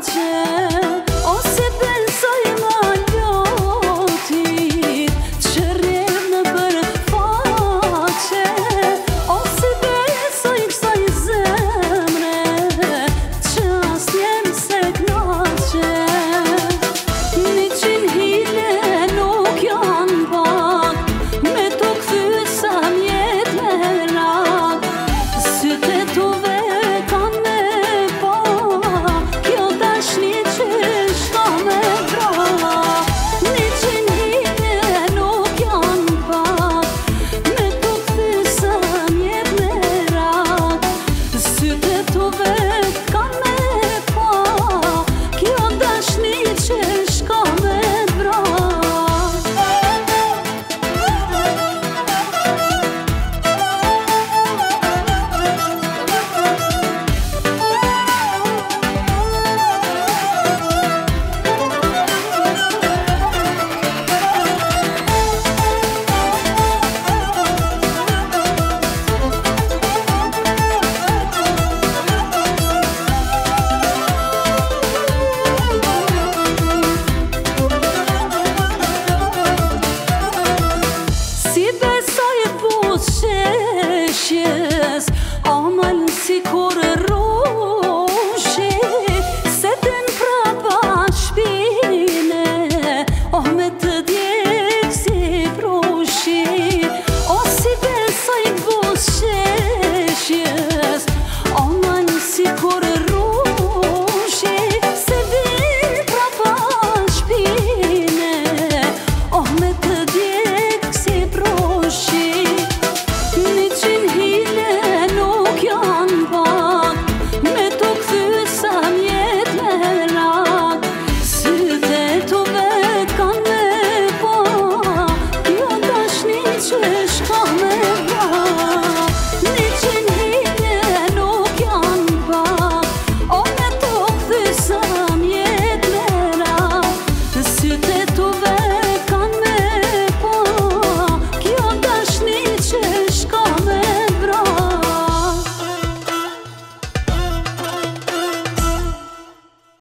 前。aşk